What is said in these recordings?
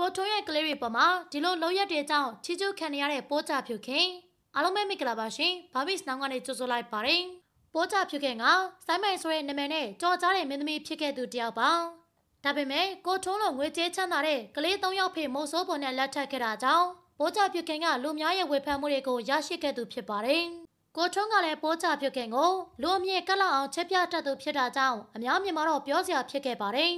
ကိုထွန်းရဲ့ကလေးတွေပေါ်မှာဒီလိုလုံရက်တွေကြောင့်ချီကျူးခံနေရတဲ့ပိုးကြဖြူခင်အားလုံးပဲမိတ်ကလာပါရှင်ဘာဘစ်နောင်ကနေကြိုဆိုလိုက်ပါတယ်ပိုးကြဖြူခင်ကစိုင်းမိုင်ဆိုတဲ့နာမည်နဲ့ကြော်ကြားတဲ့မင်းသမီးဖြစ်ခဲ့သူတယောက်ပါဒါပေမဲ့ကိုထွန်းလိုငွေကြေးချမ်းသာတဲ့ကလေး၃ယောက်ဖေမုံဆိုးပေါ်နဲ့လက်ထပ်ခဲ့တာကြောင့်ပိုးကြဖြူခင်ကလူများရဲ့ဝေဖန်မှုတွေကိုရရှိခဲ့သူဖြစ်ပါတယ်ကိုထွန်းကလည်းပိုးကြဖြူခင်ကိုလူအမြင့်ကလောက်အောင်ချက်ပြတတ်သူဖြစ်တာကြောင့်အများမြင်မှာတော့ပြောစရာဖြစ်ခဲ့ပါတယ်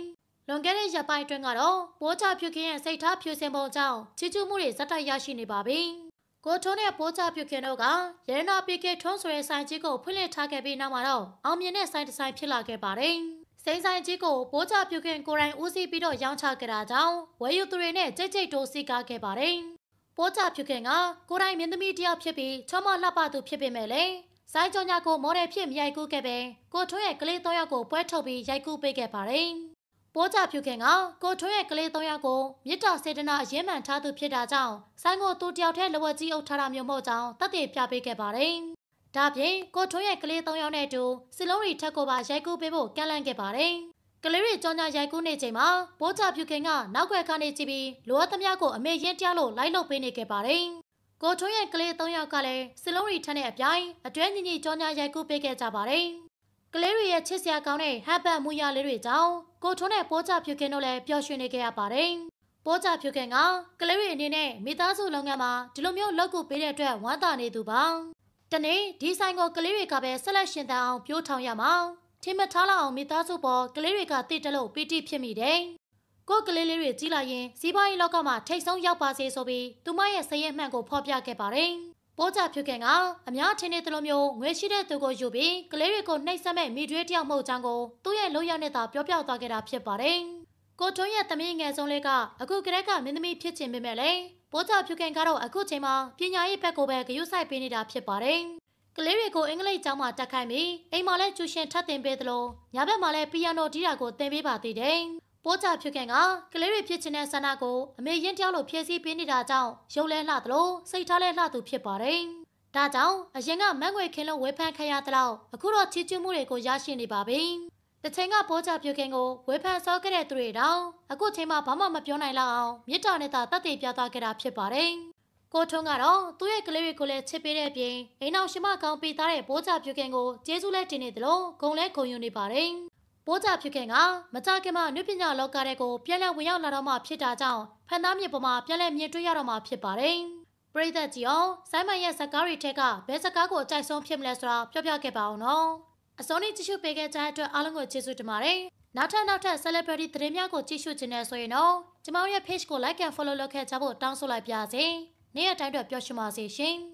လွန်ခဲ့တဲ့ရက်ပိုင်းအတွင်းကတော့ပိုးချဖြူခင်းရဲ့စိတ်ထားဖြူစင်ပုံကြောင့်ချီကျူးမှုတွေဇက်တိုက်ရရှိနေပါပြီ။ကိုထုံးနဲ့ပိုးချဖြူခင်းတို့ကရဲနာပီကေထုံးဆိုတဲ့ဆိုင်ကြီးကိုဖွင့်လှစ်ထားခဲ့ပြီးနောက်မှာတော့အောင်မြင်တဲ့ဆိုင်တစ်ဆိုင်ဖြစ်လာခဲ့ပါတယ်။စိန်ဆိုင်ကြီးကိုပိုးချဖြူခင်းကိုယ်တိုင်ဦးစီးပြီးတော့ရောင်းချခဲ့တာကြောင့်ဝယ်ယူသူတွေနဲ့ကြိတ်ကြိတ်တိုးစီကားခဲ့ပါတယ်။ပိုးချဖြူခင်းကကိုယ်တိုင်မင်းသမီးတယောက်ဖြစ်ပြီးချောမလှပသူဖြစ်ပေမဲ့လည်းဆိုင်ကြောင်ညာကိုမော်ဒယ်ဖြစ်မြိုက်ကူးခဲ့ပဲကိုထွန်းရဲ့ကလေး၃ယောက်ကိုပွဲထုတ်ပြီးရိုက်ကူးပေးခဲ့ပါတယ်။ ပိုးကြဖြူခင်ကကိုထွန်းရဲ့ကလေး၃ယောက်ကိုမြစ်တာစေတနာအရင်မှန်ထားသူဖြစ်တာကြောင့်ဆိုင်းကိုသူတယောက်တည်းလဝက်ကြီးအုပ်ထားတာမျိုးမဟုတ်ကြောင်းတတ်သိပြပေးခဲ့ပါတယ်။ဒါပြင်ကိုထွန်းရဲ့ကလေး၃ယောက်နဲ့အတူစလုံးရီထက်ကိုပါရိုက်ကူးပေးဖို့ကန့်လန့်ခဲ့ပါတယ်။ကလေးရီကြောင်ညာရိုက်ကူးနေချိန်မှာပိုးကြဖြူခင်ကနောက်ွယ်ကနေကြည့်ပြီးလိုအပ်သမျှကိုအမေရင်တရားလို့လိုက်လုပ်ပေးနေခဲ့ပါတယ်။ကိုထွန်းရဲ့ကလေး၃ယောက်ကလည်းစလုံးရီထက်နဲ့အပြိုင်အတွဲညီညီကြောင်ညာရိုက်ကူးပေးခဲ့ကြပါတယ်။ ကလေးတွေရဲ့ချစ်စရာကောင်းတဲ့ဟပ်ပတ်မူရလေးတွေကြောင့်ကိုထွန်းနဲ့ပိုးကြဖြူခင်တို့လည်းပျော်ရွှင်နေကြရပါတယ်။ပိုးကြဖြူခင်ကကလေးတွေအနေနဲ့မိသားစုလုပ်ငန်းမှာဒီလိုမျိုးလုပ်ကူပေးတဲ့အတွက်ဝမ်းသာနေသူပါ။တနေ့ဒီဆိုင်ကိုကလေးတွေကပဲဆက်လက်ရှင်သန်အောင်ပြိုးထောင်ရမှာ။ထင်မထားလောက်အောင်မိသားစုပေါ်ကလေးတွေကတည်တလို့ပီတိဖြစ်မိတယ်။ကိုကလေးလေးတွေကြီးလာရင်စီးပွားရေးလောကမှာထိတ်ဆုံးရောက်ပါစေဆိုပြီးသူမရဲ့စရဲမှန်ကိုဖော်ပြခဲ့ပါတယ်။ ပိုးကြဖြူခင်ကအများထင်တဲ့လိုမျိုးငွေရှိတဲ့သူကိုယူပြီးကလေးတွေကိုနှိပ်စက်မဲ့မိတွေးတယောက်မဟုတ်ချောင်းကိုသူ့ရဲ့လုံရနဲ့သာပြောပြသွားခဲ့တာဖြစ်ပါတယ်။ကိုထွန်းရဲ့သမီးငယ်ဆုံးလေးကအခုကလေးကမင်းသမီးဖြစ်ချင်ပေမဲ့လေပိုးကြဖြူခင်ကတော့အခုချိန်မှာပညာရေးဘက်ကိုပဲဂရုစိုက်ပေးနေတာဖြစ်ပါတယ်။ကလေးတွေကိုအင်္ဂလိပ်ကျောင်းမှာတက်ခိုင်းပြီးအိမ်မှာလည်းကျူရှင်ထပ်သင်ပေးသလိုညဘက်မှာလည်းပီယိုနိုတီးတာကိုသင်ပေးပါသေးတယ်။ ပိုးကြဖြူခင်ကကလေးတွေဖြစ်ချင်တဲ့ဆန္ဒကိုအမေရင်တယောက်လိုဖြည့်ဆည်းပေးနေတာကြောင့်ရုပ်လဲလှသလိုစိတ်ထားလဲလှသူဖြစ်ပါတယ်။ဒါကြောင့်အရင်ကမန်းငွေခင်းလို့ဝေဖန်ခရသလောက်အခုတော့ချီးကျူးမှုတွေကိုရရှိနေပါပြီ။တချိန်ကပိုးကြဖြူခင်ကိုဝေဖန်စောခဲ့တဲ့သူတွေတောင်အခုချိန်မှာဘာမှမပြောနိုင်လောက်အောင်မြစ်တာနဲ့သာတတ်သိပြသခဲ့တာဖြစ်ပါတယ်။ကိုထွန်းကတော့သူ့ရဲ့ကလေးတွေကိုလည်းချစ်ပေးတဲ့အပြင်အိမ်အောင်ရှိမကောင်းပေးသားတဲ့ပိုးကြဖြူခင်ကိုကျေးဇူးလဲတင်နေသလိုဂုံလဲဂုံယူနေပါတယ်။ ပိုးကြဖြစ်ခင်ကမကြခင်မှာနုပညာလောကတဲ့ကိုပြန်လည်ဝင်ရောက်လာတော့မှဖြစ်တာကြောင့်ဖန်သားမြေပေါ်မှာပြန်လည်မြင်တွေ့ရတော့မှဖြစ်ပါတယ်။ပရိသတ်ကြီးအောင်ဆိုင်းမန်ရဲ့စကားတွေထက်ကဘယ်စကားကိုအကြိုက်ဆုံးဖြစ်မလဲဆိုတာပြောပြခဲ့ပါအောင်နော်။အစောနေ့ကြည့်ရှုပေးခဲ့ကြတဲ့အတွက်အားလုံးကိုကျေးဇူးတင်ပါတယ်။နောက်ထပ်နောက်ထပ် celebrity သတင်းများကိုကြည့်ရှုခြင်းနဲ့ဆိုရင်တော့ကျမတို့ရဲ့ page ကို like and follow လုပ်ခဲ့ကြဖို့တောင်းဆိုလိုက်ပါရစေ။နေ့ရက်တိုင်းအတွက်ပျော်ရွှင်ပါစေရှင်။